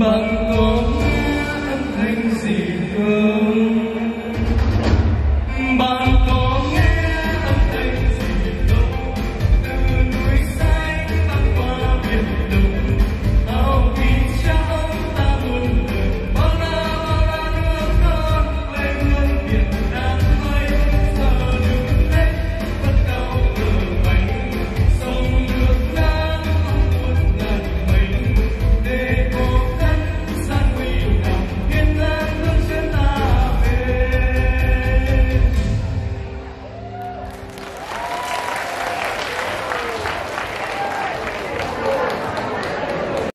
问